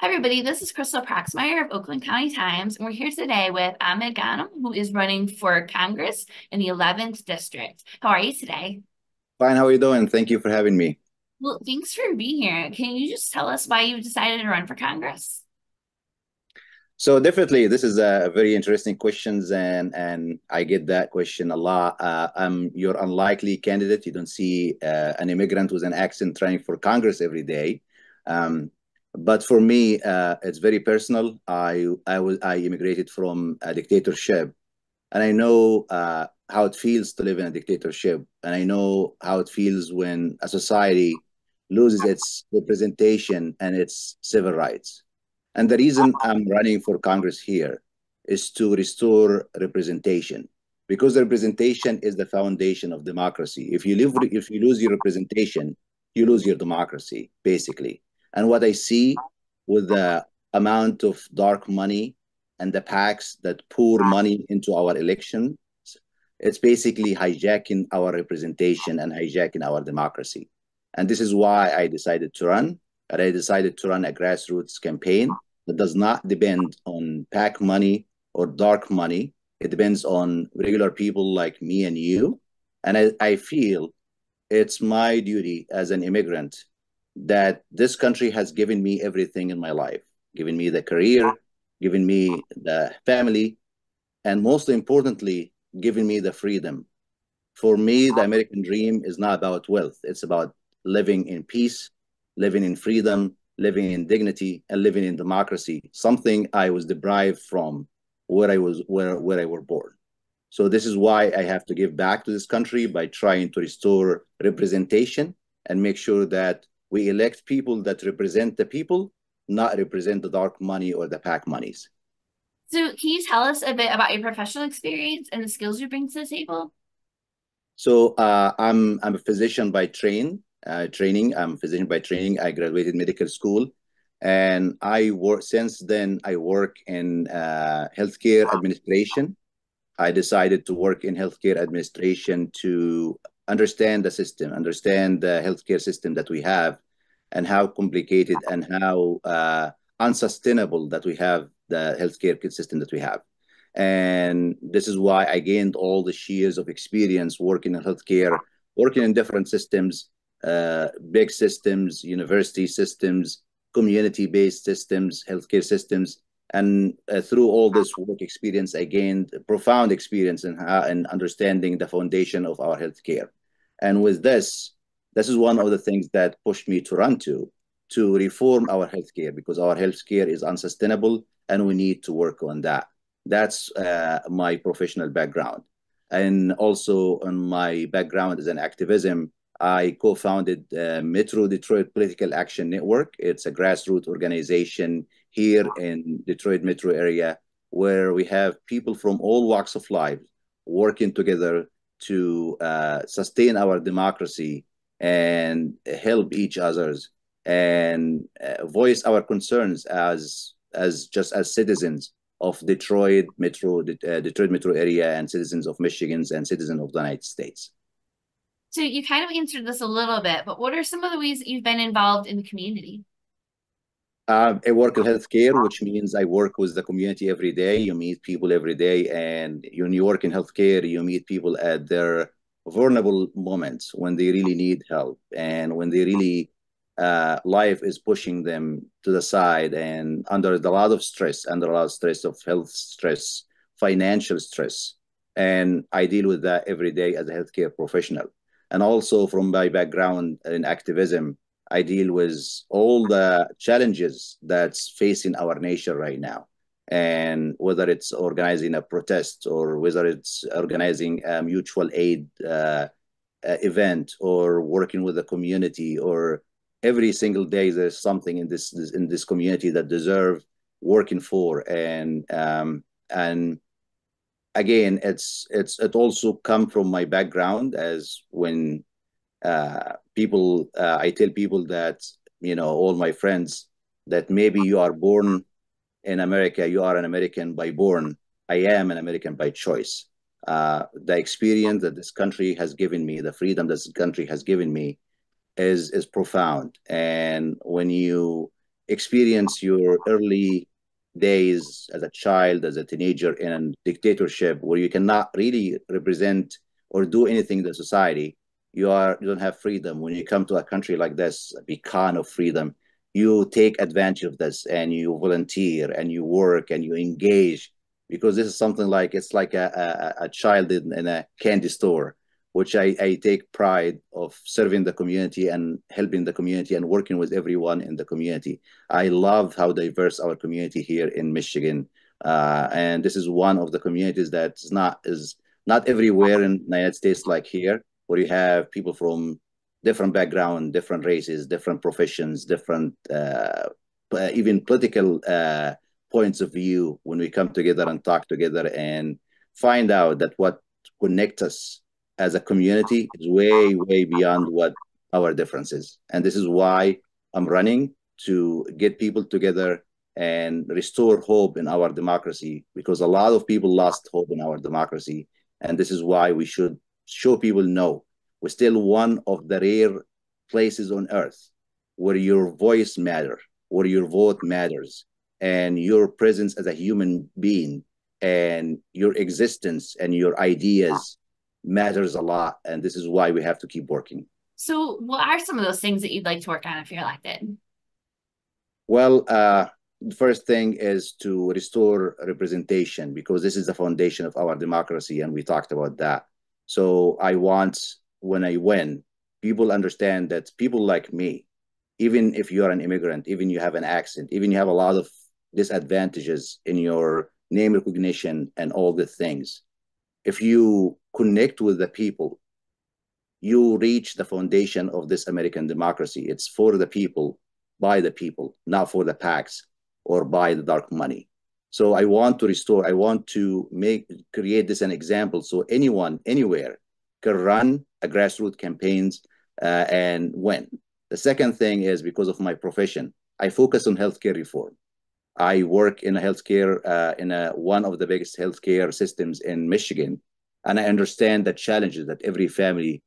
Hi, everybody. This is Crystal Proxmire of Oakland County Times, and we're here today with Ahmed Ghanim, who is running for Congress in the 11th District. How are you today? Fine. How are you doing? Thank you for having me. Well, thanks for being here. Can you just tell us why you decided to run for Congress? So definitely, this is a very interesting questions, and and I get that question a lot. Uh, um, you're unlikely candidate. You don't see uh, an immigrant with an accent trying for Congress every day. Um, but for me, uh, it's very personal. I I was I immigrated from a dictatorship, and I know uh, how it feels to live in a dictatorship, and I know how it feels when a society loses its representation and its civil rights. And the reason I'm running for Congress here is to restore representation, because representation is the foundation of democracy. If you live, if you lose your representation, you lose your democracy, basically. And what I see with the amount of dark money and the PACs that pour money into our elections, it's basically hijacking our representation and hijacking our democracy. And this is why I decided to run. And I decided to run a grassroots campaign that does not depend on PAC money or dark money. It depends on regular people like me and you. And I, I feel it's my duty as an immigrant that this country has given me everything in my life, given me the career, given me the family, and most importantly, given me the freedom. For me, the American dream is not about wealth. It's about living in peace, living in freedom, living in dignity, and living in democracy, something I was deprived from where I was where, where I was born. So this is why I have to give back to this country by trying to restore representation and make sure that we elect people that represent the people, not represent the dark money or the PAC monies. So, can you tell us a bit about your professional experience and the skills you bring to the table? So, uh, I'm I'm a physician by train uh, training. I'm a physician by training. I graduated medical school, and I work since then. I work in uh, healthcare administration. I decided to work in healthcare administration to understand the system, understand the healthcare system that we have, and how complicated and how uh, unsustainable that we have the healthcare system that we have. And this is why I gained all the years of experience working in healthcare, working in different systems, uh, big systems, university systems, community-based systems, healthcare systems. And uh, through all this work experience, I gained profound experience in, in understanding the foundation of our healthcare. And with this, this is one of the things that pushed me to run to, to reform our healthcare because our healthcare is unsustainable and we need to work on that. That's uh, my professional background. And also on my background as an activism, I co-founded uh, Metro Detroit Political Action Network. It's a grassroots organization here in Detroit metro area where we have people from all walks of life working together to uh, sustain our democracy and help each others and uh, voice our concerns as as just as citizens of Detroit metro uh, Detroit metro area and citizens of Michigan's and citizens of the United States. So you kind of answered this a little bit, but what are some of the ways that you've been involved in the community? Uh, I work in healthcare, which means I work with the community every day. You meet people every day, and when you work in healthcare, you meet people at their vulnerable moments when they really need help and when they really uh, life is pushing them to the side and under a lot of stress, under a lot of stress of health stress, financial stress. And I deal with that every day as a healthcare professional. And also from my background in activism, I deal with all the challenges that's facing our nation right now. And whether it's organizing a protest or whether it's organizing a mutual aid uh, uh, event or working with the community or every single day there's something in this in this community that deserve working for and um, and again it's it's it also come from my background as when uh, people uh, i tell people that you know all my friends that maybe you are born in america you are an american by born. I am an american by choice. Uh, the experience that this country has given me the freedom this country has given me is is profound. And when you experience your early days as a child, as a teenager in a dictatorship where you cannot really represent or do anything in the society, you are you don't have freedom. When you come to a country like this, a beacon of freedom, you take advantage of this and you volunteer and you work and you engage because this is something like it's like a, a, a child in, in, a candy store which I, I take pride of serving the community and helping the community and working with everyone in the community. I love how diverse our community here in michigan uh, and this is one of the communities that's not is not everywhere in the united states like here where you have people from different background, different races, different professions, different uh, even political uh, points of view when we come together and talk together and find out that what connects us as a community is way, way beyond what our differences. And this is why I'm running to get people together and restore hope in our democracy because a lot of people lost hope in our democracy. And this is why we should show people no, we're still one of the rare places on earth where your voice matters, where your vote matters, and your presence as a human being and your existence and your ideas matters a lot. And this is why we have to keep working. So, what are some of those things that you'd like to work on if you're elected? Well, uh, the first thing is to restore representation because this is the foundation of our democracy, and we talked about that. So, I want when I win, people understand that people like me, even if you're an immigrant, even you have an accent, even you have a lot of disadvantages in your name recognition and all the things, if you connect with the people, you reach the foundation of this American democracy. It's for the people, by the people, not for the PACs or by the dark money. So I want to restore, I want to make create this an example so anyone, anywhere can run a grassroots campaigns uh, and win. The second thing is because of my profession, I focus on healthcare reform. I work in a healthcare uh, in a, one of the biggest healthcare systems in Michigan, and I understand the challenges that every family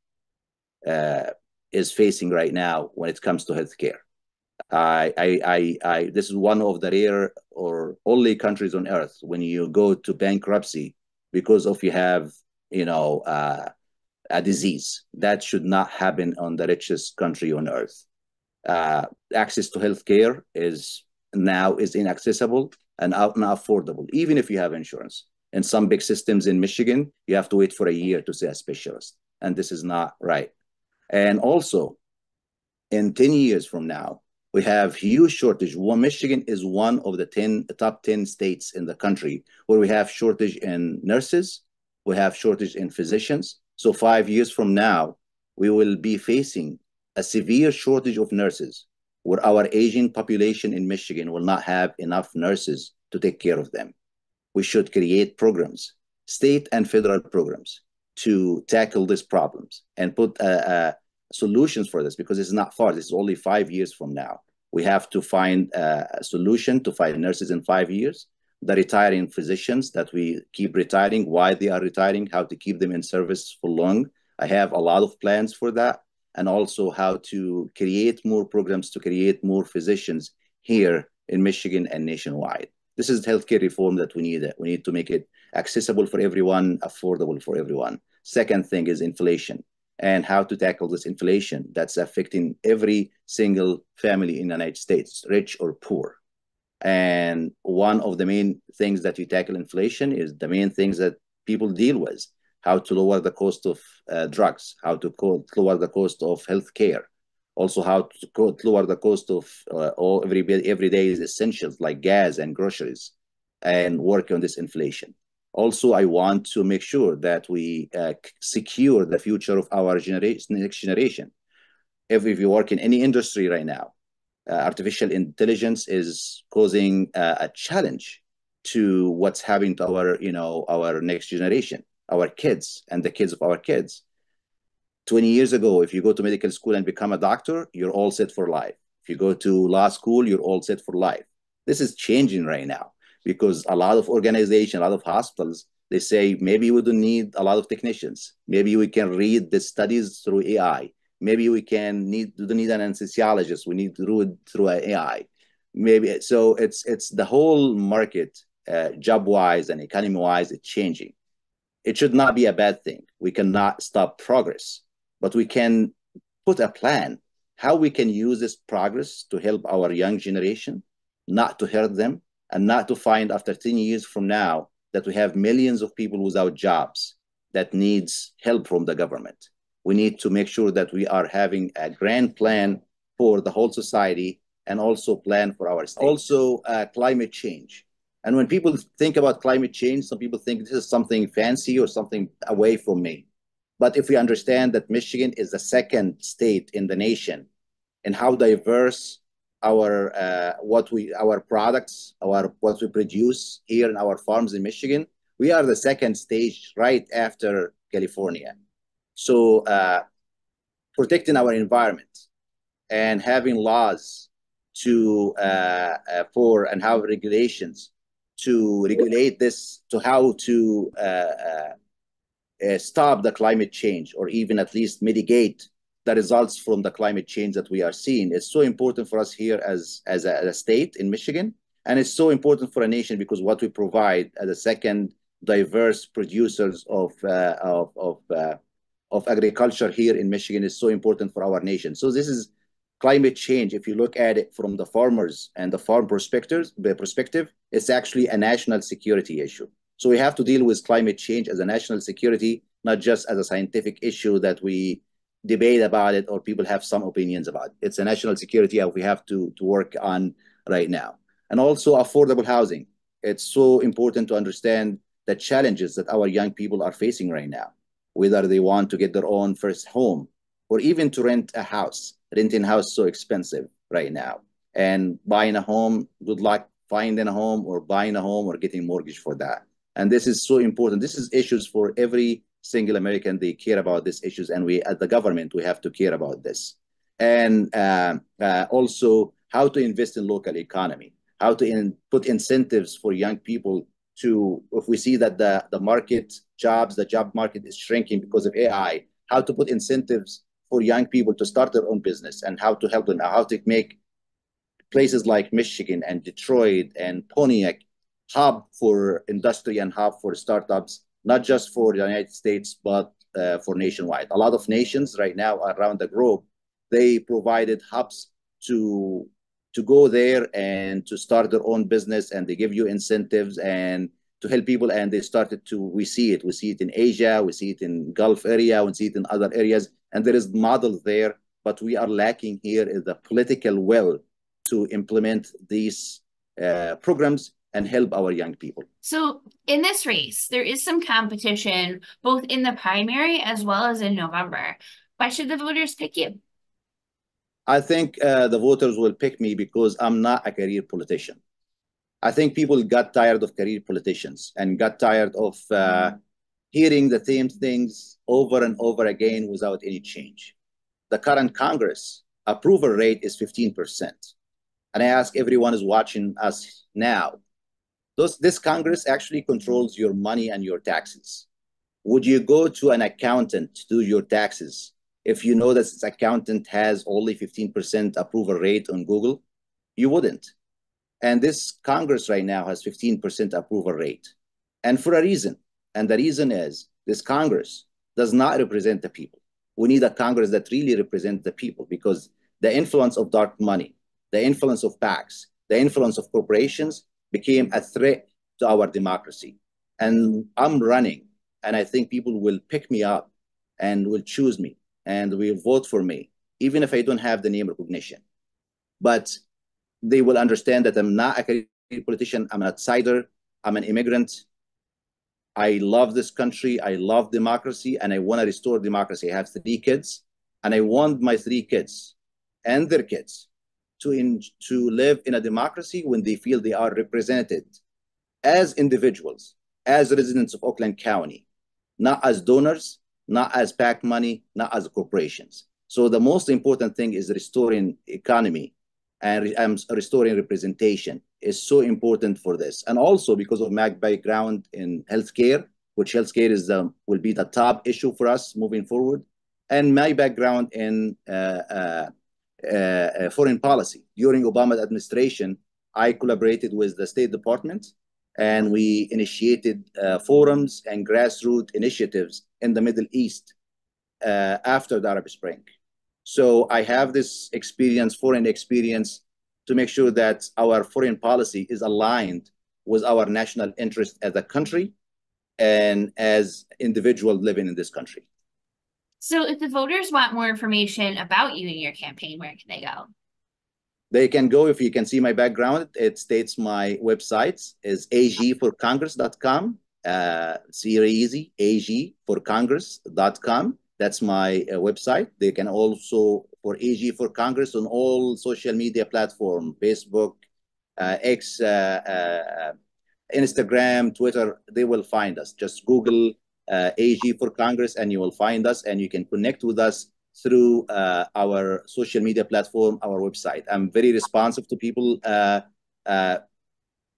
uh, is facing right now when it comes to healthcare. I, I, I, I, this is one of the rare or only countries on earth when you go to bankruptcy because of you have, you know, uh, a disease. That should not happen on the richest country on earth. Uh, access to healthcare is now is inaccessible and out and affordable even if you have insurance. In some big systems in Michigan, you have to wait for a year to see a specialist, and this is not right. And also, in 10 years from now, we have huge shortage. One, Michigan is one of the 10 the top 10 states in the country where we have shortage in nurses, we have shortage in physicians, so five years from now, we will be facing a severe shortage of nurses where our aging population in Michigan will not have enough nurses to take care of them. We should create programs, state and federal programs, to tackle these problems and put uh, uh, solutions for this because it's not far. This is only five years from now. We have to find uh, a solution to find nurses in five years the retiring physicians that we keep retiring, why they are retiring, how to keep them in service for long. I have a lot of plans for that, and also how to create more programs to create more physicians here in Michigan and nationwide. This is healthcare reform that we need. We need to make it accessible for everyone, affordable for everyone. Second thing is inflation and how to tackle this inflation that's affecting every single family in the United States, rich or poor. And one of the main things that we tackle inflation is the main things that people deal with how to lower the cost of uh, drugs, how to lower the cost of healthcare, also how to lower the cost of uh, all every everyday essentials like gas and groceries, and work on this inflation. Also, I want to make sure that we uh, secure the future of our generation, next generation. If, if you work in any industry right now, uh, artificial intelligence is causing uh, a challenge to what's happening to our you know our next generation our kids and the kids of our kids. 20 years ago if you go to medical school and become a doctor you're all set for life. If you go to law school you're all set for life. This is changing right now because a lot of organizations a lot of hospitals they say maybe we don't need a lot of technicians. Maybe we can read the studies through ai maybe we can need to need an anesthesiologist. We need to do it through AI maybe so it's it's the whole market uh, job wise and economy wise it's changing. It should not be a bad thing. We cannot stop progress but we can put a plan how we can use this progress to help our young generation not to hurt them and not to find after 10 years from now that we have millions of people without jobs that needs help from the government we need to make sure that we are having a grand plan for the whole society and also plan for our state. Also, uh, climate change. And when people think about climate change, some people think this is something fancy or something away from me. But if we understand that Michigan is the second state in the nation and how diverse our uh, what we our products, our what we produce here in our farms in Michigan, we are the second stage right after California. So uh, protecting our environment and having laws to uh, uh, for and have regulations to regulate this to how to uh, uh, stop the climate change or even at least mitigate the results from the climate change that we are seeing. It's so important for us here as as a, as a state in Michigan, and it's so important for a nation because what we provide as a second diverse producers of uh, of of uh, of agriculture here in Michigan is so important for our nation. So this is climate change, if you look at it from the farmers and the farm perspective, perspective, it's actually a national security issue. So we have to deal with climate change as a national security, not just as a scientific issue that we debate about it or people have some opinions about. It. It's a national security that we have to, to work on right now. And also affordable housing. It's so important to understand the challenges that our young people are facing right now, whether they want to get their own first home or even to rent a house renting a house so expensive right now. And buying a home, good luck finding a home or buying a home or getting mortgage for that. And this is so important. This is issues for every single American. They care about these issues, and we, at the government, we have to care about this. And uh, uh, also how to invest in local economy, how to in, put incentives for young people to, if we see that the, the market jobs, the job market is shrinking because of AI, how to put incentives for young people to start their own business and how to help them, how to make places like Michigan and Detroit and Pontiac hub for industry and hub for startups, not just for the United States, but uh, for nationwide. A lot of nations right now around the globe, they provided hubs to to go there and to start their own business and they give you incentives and to help people and they started to we see it we see it in asia we see it in gulf area we see it in other areas and there is models there but we are lacking here is the political will to implement these uh, programs and help our young people. So, in this race, there is some competition both in the primary as well as in November. Why should the voters pick you? I think uh, the voters will pick me because I'm not a career politician. I think people got tired of career politicians and got tired of uh, hearing the same things over and over again without any change. The current Congress approval rate is 15%. And I ask everyone who's watching us now, those, this Congress actually controls your money and your taxes. Would you go to an accountant to do your taxes if you know that this accountant has only 15% approval rate on Google? You wouldn't. And this Congress right now has 15% approval rate. And for a reason. And the reason is this Congress does not represent the people. We need a Congress that really represents the people because the influence of dark money, the influence of PACs, the influence of corporations became a threat to our democracy. And I'm running, and I think people will pick me up and will choose me and will vote for me, even if I don't have the name recognition. But they will understand that I'm not a politician. I'm an outsider. I'm an immigrant. I love this country. I love democracy, and I want to restore democracy. I have three kids, and I want my three kids and their kids to in, to live in a democracy when they feel they are represented as individuals, as residents of Oakland County, not as donors, not as PAC money, not as corporations. So the most important thing is restoring economy and um, restoring representation is so important for this. And also because of my background in healthcare, which healthcare is the, will be the top issue for us moving forward, and my background in uh, uh, uh, foreign policy. During Obama administration, I collaborated with the State Department and we initiated uh, forums and grassroots initiatives in the Middle East uh, after the Arab Spring. So I have this experience, foreign experience, to make sure that our foreign policy is aligned with our national interest as a country and as individuals living in this country. So if the voters want more information about you and your campaign, where can they go? They can go, if you can see my background, it states my website is agforcongress.com. Uh, it's very easy, agforcongress.com. That's my uh, website. They can also, for AG for Congress on all social media platform, Facebook, uh, X, uh, uh, Instagram, Twitter, they will find us. Just Google uh, AG for Congress and you will find us and you can connect with us through uh, our social media platform, our website. I'm very responsive to people uh, uh,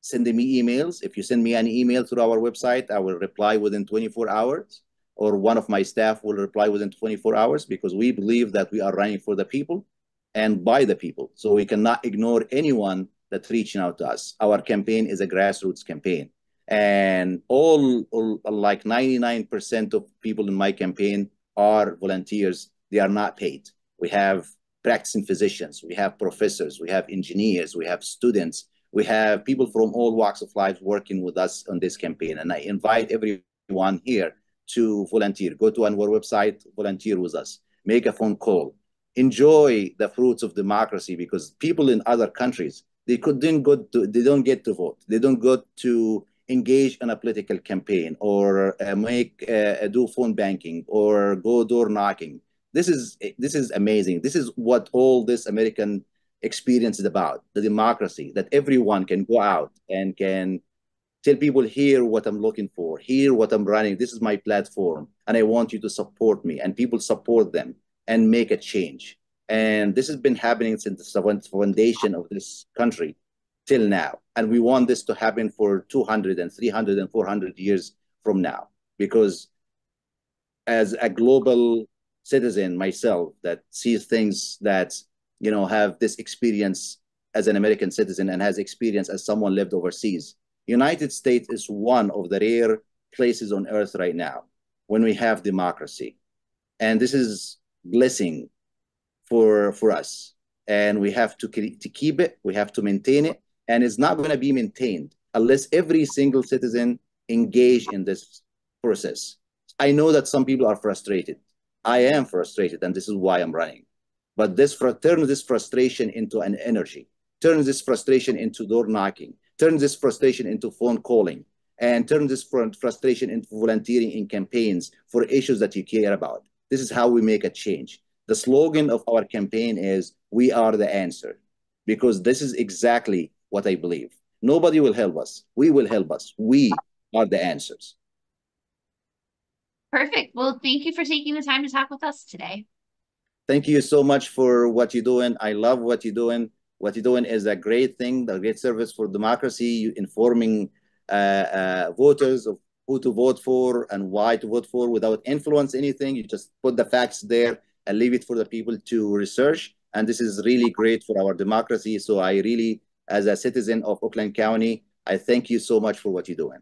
sending me emails. If you send me an email through our website, I will reply within 24 hours or one of my staff will reply within 24 hours because we believe that we are running for the people and by the people. So we cannot ignore anyone that's reaching out to us. Our campaign is a grassroots campaign. And all, all like 99% of people in my campaign are volunteers they are not paid. We have practicing physicians, we have professors, we have engineers, we have students, we have people from all walks of life working with us on this campaign. And I invite everyone here to volunteer. Go to our website, volunteer with us, make a phone call, enjoy the fruits of democracy because people in other countries they couldn't go to, they don't get to vote, they don't go to engage in a political campaign or uh, make uh, do phone banking or go door knocking this is this is amazing. This is what all this American experience is about: the democracy that everyone can go out and can tell people here what I'm looking for, here what I'm running. This is my platform, and I want you to support me. And people support them and make a change. And this has been happening since the foundation of this country till now. And we want this to happen for 200 and 300 and 400 years from now, because as a global citizen myself that sees things that you know have this experience as an American citizen and has experience as someone lived overseas. United States is one of the rare places on earth right now when we have democracy, and this is blessing for for us. And we have to to keep it. We have to maintain it, and it's not going to be maintained unless every single citizen engage in this process. I know that some people are frustrated I am frustrated, and this is why I'm running. But this turn this frustration into an energy, turn this frustration into door knocking, turn this frustration into phone calling, and turn this frustration into volunteering in campaigns for issues that you care about. This is how we make a change. The slogan of our campaign is "We are the answer," because this is exactly what I believe. Nobody will help us. We will help us. We are the answers. Perfect. Well, thank you for taking the time to talk with us today. Thank you so much for what you're doing. I love what you're doing. What you're doing is a great thing, a great service for democracy, you informing uh, uh, voters of who to vote for and why to vote for without influence anything. You just put the facts there and leave it for the people to research. And this is really great for our democracy. So I really, as a citizen of Oakland County, I thank you so much for what you're doing.